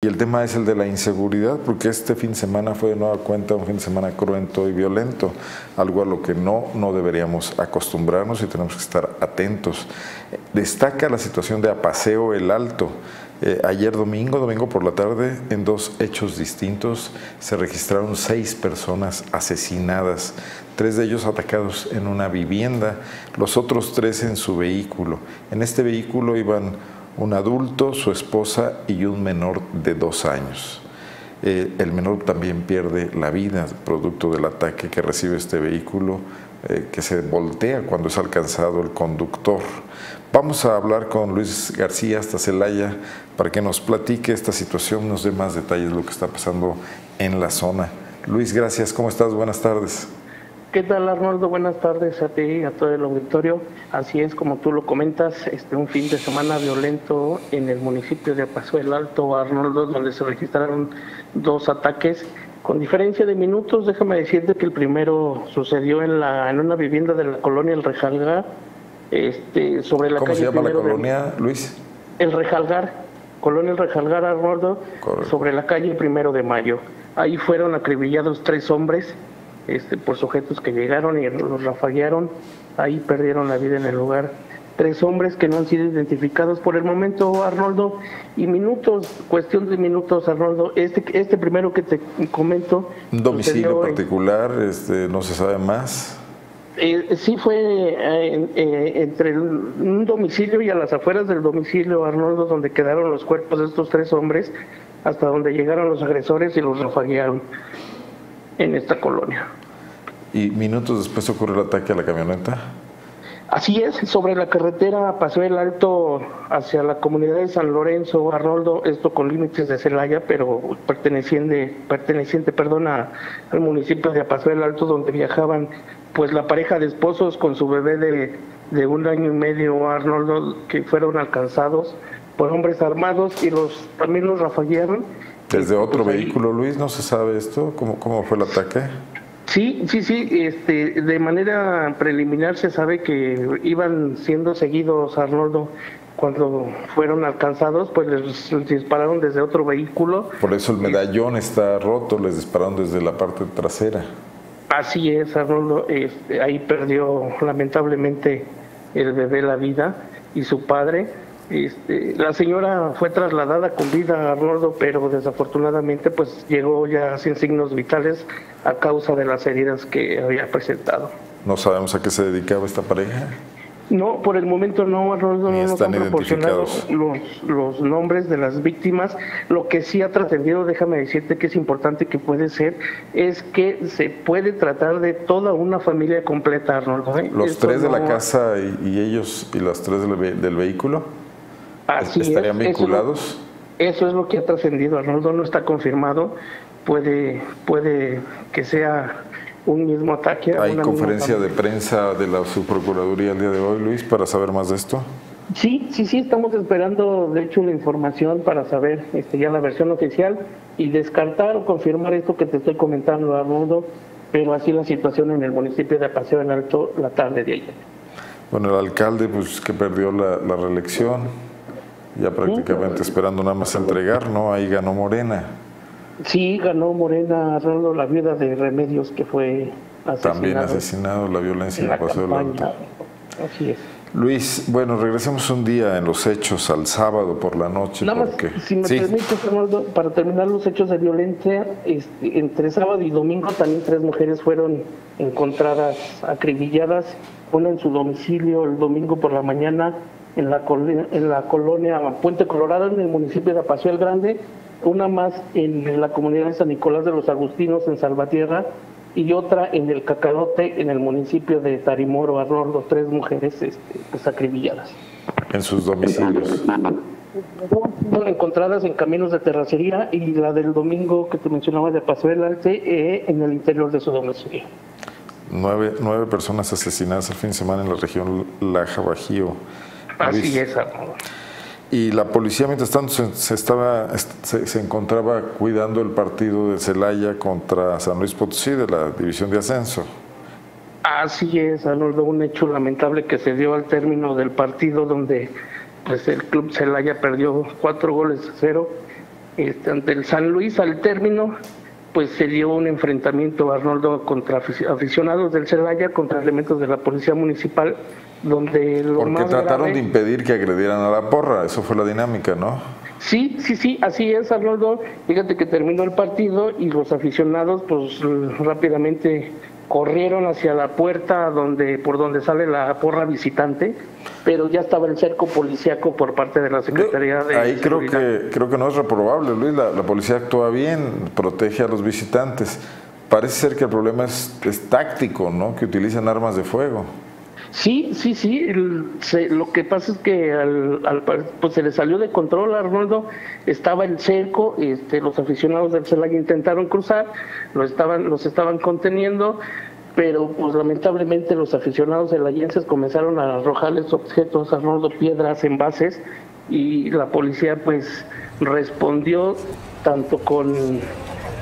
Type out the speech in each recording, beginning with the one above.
Y el tema es el de la inseguridad, porque este fin de semana fue de nueva cuenta un fin de semana cruento y violento, algo a lo que no, no deberíamos acostumbrarnos y tenemos que estar atentos. Destaca la situación de Apaseo el Alto. Eh, ayer domingo, domingo por la tarde, en dos hechos distintos se registraron seis personas asesinadas, tres de ellos atacados en una vivienda, los otros tres en su vehículo. En este vehículo iban un adulto, su esposa y un menor de dos años. Eh, el menor también pierde la vida producto del ataque que recibe este vehículo eh, que se voltea cuando es alcanzado el conductor. Vamos a hablar con Luis García hasta Celaya para que nos platique esta situación, nos dé más detalles de lo que está pasando en la zona. Luis, gracias. ¿Cómo estás? Buenas tardes. ¿Qué tal Arnoldo? Buenas tardes a ti y a todo el auditorio. Así es como tú lo comentas, este un fin de semana violento en el municipio de Paso del Alto, Arnoldo, donde se registraron dos ataques. Con diferencia de minutos, déjame decirte que el primero sucedió en la en una vivienda de la colonia El Rejalgar, este, sobre la ¿Cómo se llama la colonia, Luis? El Rejalgar, colonia El Rejalgar, Arnoldo, sobre la calle Primero de Mayo. Ahí fueron acribillados tres hombres este, por sujetos que llegaron y los rafaguearon, ahí perdieron la vida en el lugar. Tres hombres que no han sido identificados por el momento, Arnoldo, y minutos, cuestión de minutos, Arnoldo. Este, este primero que te comento. ¿Un domicilio particular? Este, ¿No se sabe más? Eh, sí fue eh, eh, entre un domicilio y a las afueras del domicilio, Arnoldo, donde quedaron los cuerpos de estos tres hombres, hasta donde llegaron los agresores y los rafaguearon en esta colonia. ¿Y minutos después ocurre el ataque a la camioneta? Así es, sobre la carretera Paseo el Alto hacia la comunidad de San Lorenzo, Arnoldo, esto con límites de Celaya, pero perteneciente, perteneciente perdón, al municipio de Paseo el Alto, donde viajaban pues la pareja de esposos con su bebé de, de un año y medio, Arnoldo, que fueron alcanzados por hombres armados y los también los rafaguearon ¿Desde otro pues vehículo, Luis? ¿No se sabe esto? ¿Cómo, cómo fue el ataque? Sí, sí, sí. Este, de manera preliminar se sabe que iban siendo seguidos, Arnoldo, cuando fueron alcanzados, pues les, dispararon desde otro vehículo. Por eso el medallón está roto, les dispararon desde la parte trasera. Así es, Arnoldo. Este, ahí perdió lamentablemente el bebé la vida y su padre este, la señora fue trasladada con vida a Arnoldo, pero desafortunadamente pues llegó ya sin signos vitales a causa de las heridas que había presentado. ¿No sabemos a qué se dedicaba esta pareja? No, por el momento no, Arnoldo, no nos han proporcionado los, los nombres de las víctimas. Lo que sí ha trascendido, déjame decirte que es importante que puede ser, es que se puede tratar de toda una familia completa, Arnoldo. ¿eh? ¿Los tres de la casa y, ellos y las tres del vehículo? ¿Estarían vinculados? Eso, es lo que ha trascendido, Arnoldo no está confirmado, puede, puede que sea un mismo ataque. ¿Hay conferencia de prensa de la subprocuraduría el día de hoy, Luis, para saber más de esto? Sí, sí, sí, estamos esperando, de hecho, la información para saber este, ya la versión oficial y descartar o confirmar esto que te estoy comentando, Arnoldo, pero así la situación en el municipio de Paseo en Alto la tarde de ayer. Bueno, el alcalde, pues que perdió la, la reelección, ya prácticamente esperando nada más entregar, ¿no? Ahí ganó Morena. Sí, ganó Morena, Rolando, la viuda de Remedios, que fue asesinado. También asesinado, la violencia en, pasó Así es. Luis, bueno, regresemos un día en los hechos al sábado por la noche. Nada más, si me Fernando, para terminar los hechos de violencia, este, entre sábado y domingo también tres mujeres fueron encontradas acribilladas, una en su domicilio el domingo por la mañana en la, en la colonia Puente Colorado, en el municipio de Apaseo el Grande, una más en la comunidad de San Nicolás de los Agustinos, en Salvatierra, y otra en el Cacarote, en el municipio de Tarimoro, Arrondo, tres mujeres este, pues, acribilladas. En sus domicilios. Fueron encontradas en caminos de terracería y la del domingo que te mencionaba de Paseo del Alce eh, en el interior de su domicilio. Nueve, nueve personas asesinadas el fin de semana en la región Laja Bajío. Así es, Y la policía, mientras tanto, se, estaba, se, encontraba cuidando el partido de Celaya contra San Luis Potosí de la División de Ascenso. Así es, Arnoldo, un hecho lamentable que se dio al término del partido donde pues, el club Celaya perdió cuatro goles a cero este, ante el San Luis. Al término, pues se dio un enfrentamiento Arnoldo contra aficionados del Celaya contra elementos de la policía municipal donde lo Porque trataron de impedir que agredieran a la porra, eso fue la dinámica, ¿no? Sí, sí, sí, así es, Arnoldo. Fíjate que terminó el partido y los aficionados, pues rápidamente corrieron hacia la puerta donde por donde sale la porra visitante, pero ya estaba el cerco policíaco por parte de la Secretaría de Ahí creo que creo que no es reprobable, Luis, la, policía actúa bien, protege a los visitantes. Parece ser que el problema es, es táctico, ¿no? Que utilizan armas de fuego. Sí, sí, sí. lo que pasa es que al, pues se le salió de control a Arnoldo. Estaba el cerco, este, los aficionados del Celaya intentaron cruzar, lo estaban, los estaban conteniendo, pero pues lamentablemente los aficionados celayenses comenzaron a arrojarles objetos a Arnoldo, piedras, envases, y la policía pues respondió tanto con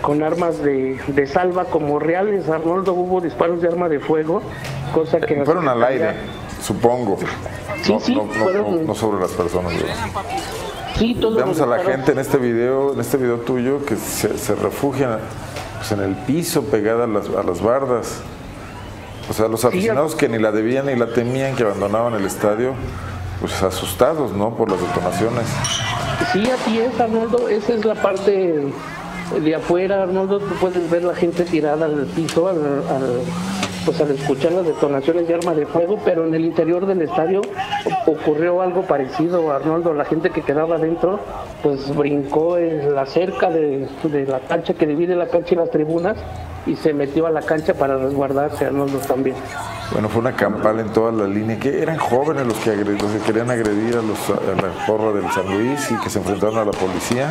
con armas de, de, salva como reales. Arnoldo hubo disparos de arma de fuego, cosa que... Fueron al aire, supongo. Sí, no, sí, no, sobre las personas. Sí, Vemos a la gente en este video, en este video tuyo, que se, se refugian pues, en el piso, pegada a las, a las bardas. O sea, los aficionados que ni la debían ni la temían, que abandonaban el estadio, pues asustados, ¿no? Por las detonaciones. Sí, así es, Arnoldo. Esa es la parte de afuera, Arnoldo, tú puedes ver la gente tirada al piso al, pues al escuchar las detonaciones de arma de fuego, pero en el interior del estadio ocurrió algo parecido, Arnoldo. La gente que quedaba adentro, pues brincó en la cerca de, la cancha que divide la cancha y las tribunas y se metió a la cancha para resguardarse, Arnoldo también. Bueno, fue una campal en toda la línea, que eran jóvenes los que, los que querían agredir a, los, a la porra del San Luis y que se enfrentaron a la policía.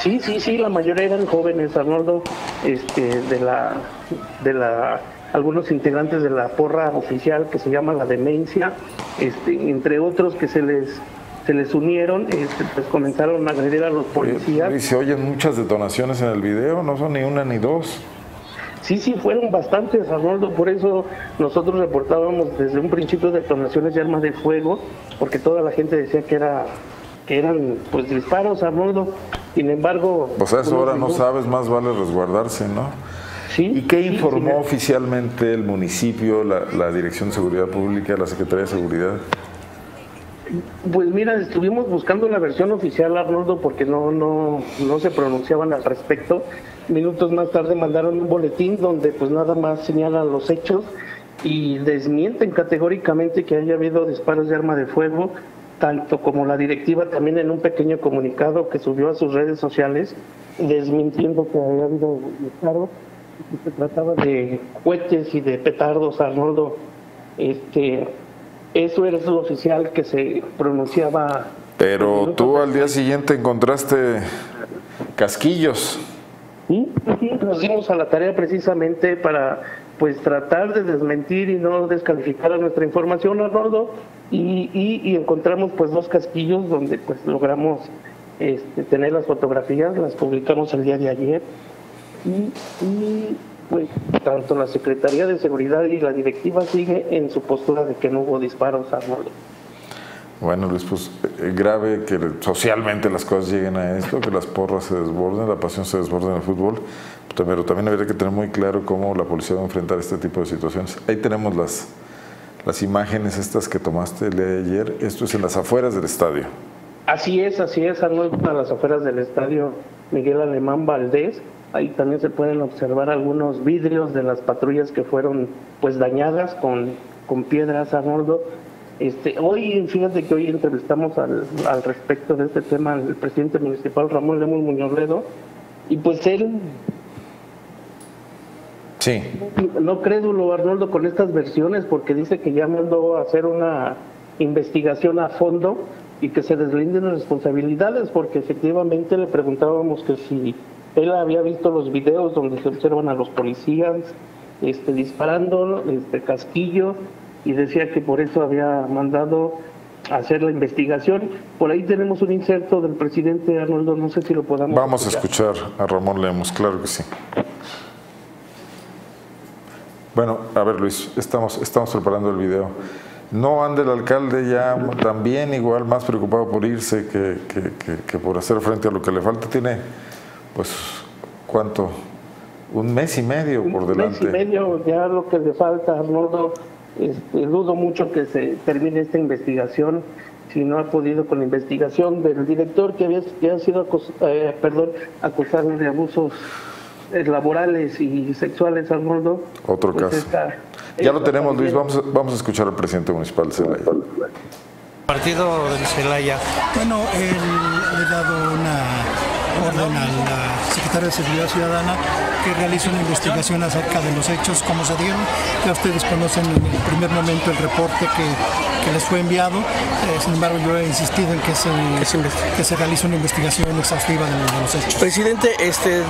Sí, sí, sí, la mayoría eran jóvenes, Arnoldo, este, de la, de la, algunos integrantes de la porra oficial que se llama la demencia, este, entre otros que se les se les unieron, este, pues comenzaron a agredir a los policías. Y se oyen muchas detonaciones en el video, no son ni una ni dos. Sí, sí, fueron bastantes, Arnoldo, por eso nosotros reportábamos desde un principio detonaciones de armas de fuego, porque toda la gente decía que era que eran pues disparos, Arnoldo. Sin embargo... Pues a eso ahora no sabes, más vale resguardarse, ¿no? Sí, ¿Y qué informó oficialmente el municipio, la, Dirección de Seguridad Pública, la Secretaría de Seguridad? Pues mira, estuvimos buscando la versión oficial, Arnoldo, porque no, no, no se pronunciaban al respecto. Minutos más tarde mandaron un boletín donde pues nada más señalan los hechos y desmienten categóricamente que haya habido disparos de arma de fuego tanto como la directiva también en un pequeño comunicado que subió a sus redes sociales desmintiendo que había habido disparos se trataba de cohetes y de petardos Arnoldo este eso era lo oficial que se pronunciaba. Pero tú al día siguiente encontraste casquillos. Sí, sí nos dimos a la tarea precisamente para pues tratar de desmentir y no descalificar a nuestra información, Arnoldo, y, y, encontramos pues dos casquillos donde pues logramos este, tener las fotografías, las publicamos el día de ayer, y, pues tanto la Secretaría de Seguridad y la directiva sigue en su postura de que no hubo disparos, Arnoldo. Bueno, Luis, pues eh, grave que socialmente las cosas lleguen a esto, que las porras se desborden, la pasión se desborde en el fútbol, pero también habría que tener muy claro cómo la policía va a enfrentar este tipo de situaciones. Ahí tenemos las, las imágenes estas que tomaste el día de ayer, esto es en las afueras del estadio. Así es, así es, Arnold, a las afueras del estadio Miguel Alemán Valdés. Ahí también se pueden observar algunos vidrios de las patrullas que fueron pues dañadas con, con piedras, Arnoldo este, hoy, fíjate que hoy entrevistamos al, al respecto de este tema al presidente municipal Ramón Lemos Muñoz Ledo, y pues él Sí. No crédulo, Arnoldo, con estas versiones, porque dice que ya mandó a hacer una investigación a fondo y que se deslinden responsabilidades, porque efectivamente le preguntábamos que si él había visto los videos donde se observan a los policías este, disparando, este casquillo, y decía que por eso había mandado hacer la investigación. Por ahí tenemos un inserto del presidente Arnoldo, no sé si lo podamos. Vamos a escuchar a Ramón Lemos, claro que sí. Bueno, a ver Luis, estamos, estamos preparando el video. No anda el alcalde ya también igual más preocupado por irse que, que, por hacer frente a lo que le falta. Tiene, pues, ¿cuánto? Un mes y medio por delante. Un mes y medio, ya lo que le falta, Arnoldo. Este, dudo mucho que se termine esta investigación si no ha podido con la investigación del director que había, que sido eh, perdón, acusado de abusos eh, laborales y sexuales, Arnoldo. Otro pues caso. ya lo tenemos, Luis. Vamos a, vamos a escuchar al presidente municipal de Celaya. Partido de Celaya. Bueno, él le ha dado una orden al secretario de Seguridad Ciudadana que realice una investigación acerca de los hechos, cómo se dieron. Ya ustedes conocen en el primer momento el reporte que, les fue enviado. Eh, sin embargo, yo he insistido en que se, que se realice una investigación exhaustiva de, los hechos. Presidente, este,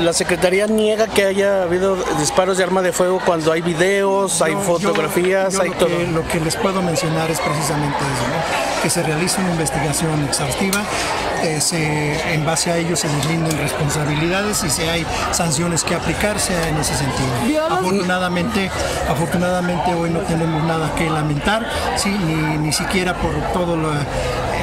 la Secretaría niega que haya habido disparos de arma de fuego cuando hay videos, hay fotografías, hay lo todo. Que, lo que les puedo mencionar es precisamente eso, que se realice una investigación exhaustiva, eh, se, en base a ello se deslinden responsabilidades y si hay sanciones que aplicarse en ese sentido. Afortunadamente, afortunadamente hoy no tenemos nada que lamentar, sí, ni, ni siquiera por todo lo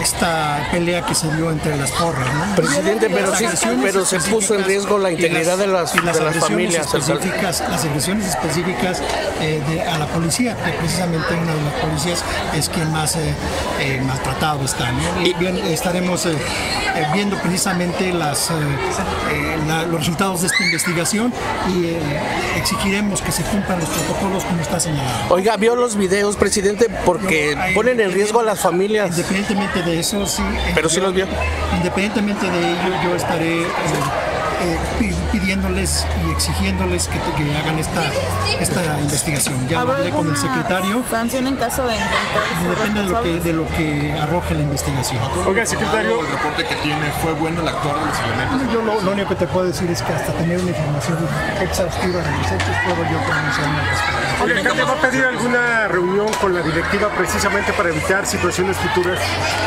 esta pelea que se dio entre las porras. ¿no? Presidente, pero, sí, pero se puso en riesgo la integridad de las, de las familias. Específicas, las agresiones específicas eh, de, a la policía, que precisamente una de las policías es quien más eh, eh, maltratado está. Y bien, estaremos viendo precisamente las, los resultados de esta investigación y exigiremos que se cumplan los protocolos como está señalado. Oiga, vio los videos, presidente, porque ponen en riesgo a las familias. Independientemente de eso sí. Pero sí los vio. Independientemente de ello, yo estaré eh, pidiéndoles y exigiéndoles que, hagan esta, esta investigación. Ya hablé con el secretario. ¿Sanción en caso de Depende de lo, que, de lo que arroje la investigación. Oiga, secretario. ¿El reporte que tiene fue bueno el actuar de los elementos? Yo lo, único que te puedo decir es que hasta tener una información exhaustiva de los hechos puedo yo pronunciarme al respecto. Oiga, ¿alcalde va a pedir alguna reunión con la directiva precisamente para evitar situaciones futuras?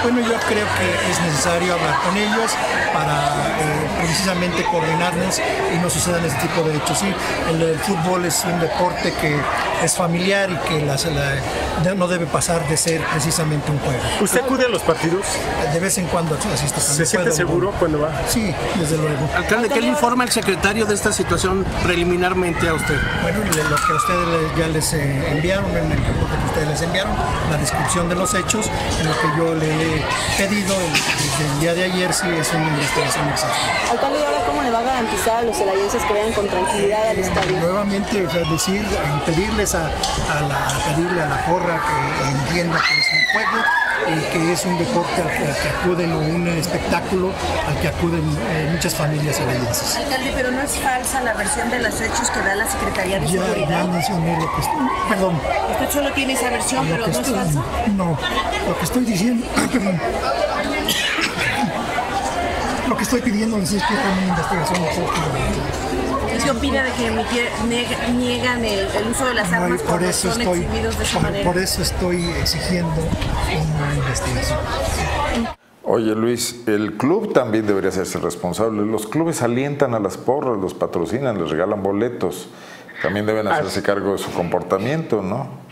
Bueno, yo creo que es necesario hablar con ellos para eh, precisamente coordinarnos y no sucedan ese tipo de hechos. Sí, el, fútbol es un deporte que es familiar y que no debe pasar de ser precisamente un juego. ¿Usted acude a los partidos? De vez en cuando asiste. ¿Se siente seguro cuando va? Sí, desde luego. Alcalde, ¿qué le informa el secretario de esta situación preliminarmente a usted? Bueno, lo que a ustedes ya les eh, enviaron, en el reporte ustedes les enviaron, la descripción de los hechos, en lo que yo le he pedido desde el día de ayer, sí es una investigación exhaustiva. Alcalde, ahora cómo le va a garantizar a los celayenses que vayan con tranquilidad al estadio? Nuevamente, decir, pedirles a, la, pedirle a la porra que entienda que es un juego que es un deporte al que, acuden o un espectáculo al que acuden eh, muchas familias celayenses. Alcalde, pero no es falsa la versión de los hechos que da la Secretaría de ya, Seguridad. Ya mencioné lo que estoy, perdón. ¿Usted solo tiene esa versión, pero no es falsa? No, lo que estoy diciendo, perdón. Lo que estoy pidiendo es que una investigación ¿Qué opina de que niegan el, uso de las armas por eso son estoy, exhibidos de esa manera? Por eso estoy exigiendo una investigación. Oye Luis, el club también debería hacerse responsable. Los clubes alientan a las porras, los patrocinan, les regalan boletos. También deben hacerse cargo de su comportamiento, ¿no?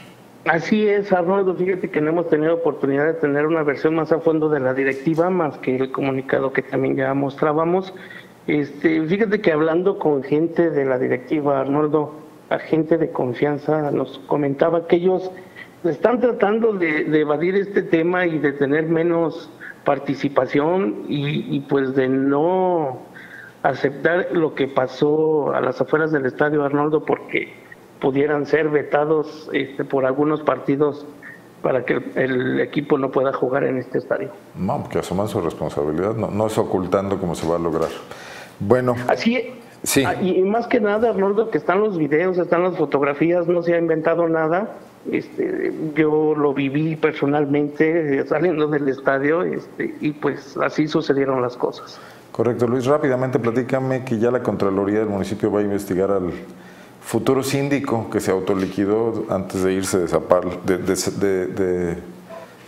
Así es, Arnoldo. Fíjate que no hemos tenido oportunidad de tener una versión más a fondo de la directiva, más que el comunicado que también ya mostrábamos. Este, fíjate que hablando con gente de la directiva, Arnoldo, a gente de confianza, nos comentaba que ellos están tratando de, evadir este tema y de tener menos participación y, y pues de no aceptar lo que pasó a las afueras del estadio Arnoldo porque pudieran ser vetados este, por algunos partidos para que el equipo no pueda jugar en este estadio. No, que asuman su responsabilidad, no, no es ocultando cómo se va a lograr. Bueno. Así sí. Ah, y, más que nada, Arnoldo, que están los videos, están las fotografías, no se ha inventado nada. Este, yo lo viví personalmente eh, saliendo del estadio este, y pues así sucedieron las cosas. Correcto, Luis, rápidamente platícame que ya la Contraloría del municipio va a investigar al futuro síndico que se autoliquidó antes de irse de Zapal, de, de,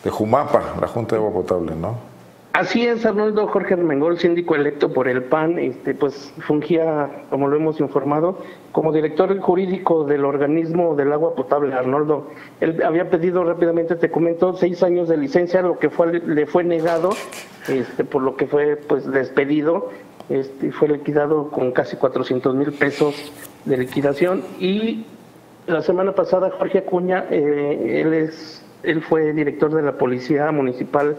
de, Jumapa, la Junta de Agua Potable, ¿no? Así es, Arnoldo Jorge Armengol, síndico electo por el PAN, este, pues fungía, como lo hemos informado, como director jurídico del organismo del agua potable, Arnoldo. Él había pedido rápidamente, te comento, seis años de licencia, lo que fue, le fue negado, este, por lo que fue pues despedido, este, fue liquidado con casi 400 mil pesos de liquidación y la semana pasada Jorge Acuña, eh, él es, él fue director de la policía municipal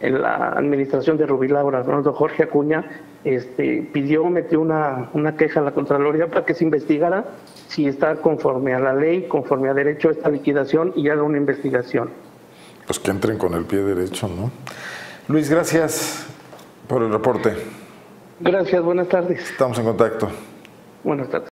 en la administración de Rubilaura, Ronaldo Jorge Acuña, este, pidió, metió una, una queja a la Contraloría para que se investigara si está conforme a la ley, conforme a derecho esta liquidación y haga una investigación. Pues que entren con el pie derecho, ¿no? Luis, gracias por el reporte. Gracias, buenas tardes. Estamos en contacto. Buenas tardes.